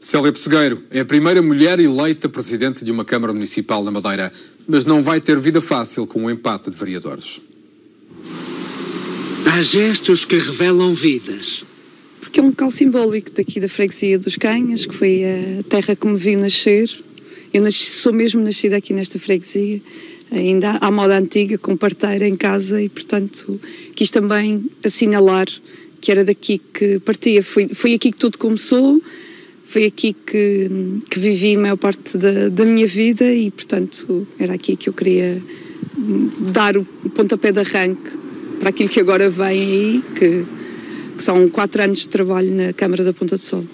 Célia Pessegueiro é a primeira mulher eleita presidente de uma Câmara Municipal na Madeira, mas não vai ter vida fácil com o um empate de vereadores. Há gestos que revelam vidas. Porque é um local simbólico daqui da freguesia dos Canhas, que foi a terra que me vi nascer. Eu nasci, sou mesmo nascida aqui nesta freguesia, ainda à moda antiga, com parteira em casa, e portanto quis também assinalar que era daqui que partia. Foi, foi aqui que tudo começou, foi aqui que, que vivi a maior parte da, da minha vida e, portanto, era aqui que eu queria dar o pontapé de arranque para aquilo que agora vem aí, que, que são quatro anos de trabalho na Câmara da Ponta de Sol.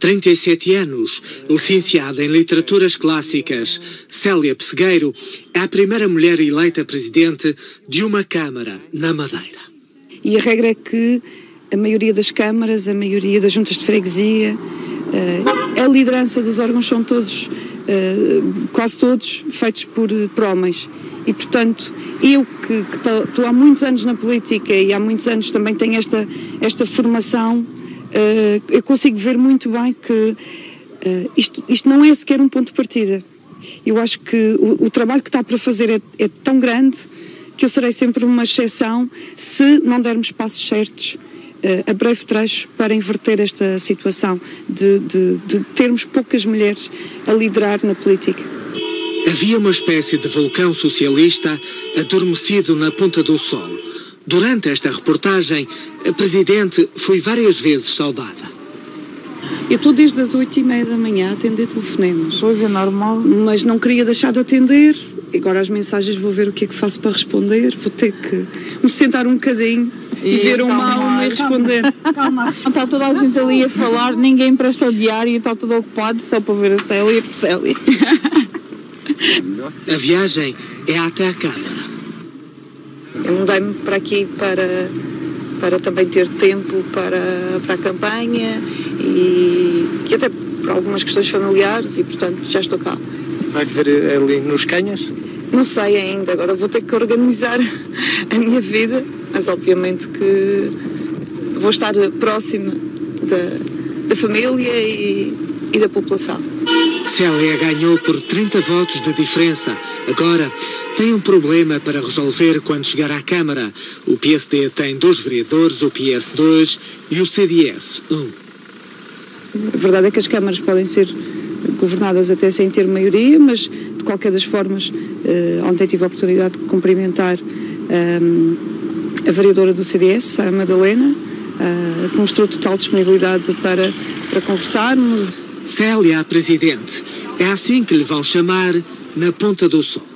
37 anos, licenciada em Literaturas Clássicas, Célia Pessegueiro é a primeira mulher eleita presidente de uma Câmara na Madeira. E a regra é que a maioria das câmaras, a maioria das juntas de freguesia, a liderança dos órgãos são todos, uh, quase todos, feitos por, por homens. E, portanto, eu que estou há muitos anos na política e há muitos anos também tenho esta, esta formação, eu consigo ver muito bem que isto, isto não é sequer um ponto de partida. Eu acho que o, o trabalho que está para fazer é, é tão grande que eu serei sempre uma exceção se não dermos passos certos a breve trecho para inverter esta situação de, de, de termos poucas mulheres a liderar na política. Havia uma espécie de vulcão socialista adormecido na Ponta do Sol. Durante esta reportagem, a Presidente foi várias vezes saudada. Eu estou desde as oito e meia da manhã a atender telefonemas. Pois é normal. Mas não queria deixar de atender. Agora as mensagens vou ver o que é que faço para responder. Vou ter que me sentar um bocadinho e, ver uma a uma e responder. Calma, está toda a gente ali a falar, ninguém presta o diário, está tudo ocupado só para ver a Célia por Célia. A viagem é até a Câmara. Eu mudei-me para aqui para, para também ter tempo para, para a campanha e, e até por algumas questões familiares e, portanto, já estou cá. Vai ver ali nos Canhas? Não sei ainda, agora vou ter que organizar a minha vida mas obviamente que vou estar próxima da, da família e, e da população. Célia ganhou por 30 votos de diferença. Agora tem um problema para resolver quando chegar à Câmara. O PSD tem dois vereadores, o PS dois e o CDS um. A verdade é que as câmaras podem ser governadas até sem ter maioria, mas de qualquer das formas, uh, ontem tive a oportunidade de cumprimentar um, ehm, a vereadora do CDS, Sara Madalena, uh, que mostrou total disponibilidade para, para conversarmos. Célia, a presidente, é assim que lhe vão chamar na Ponta do Sol.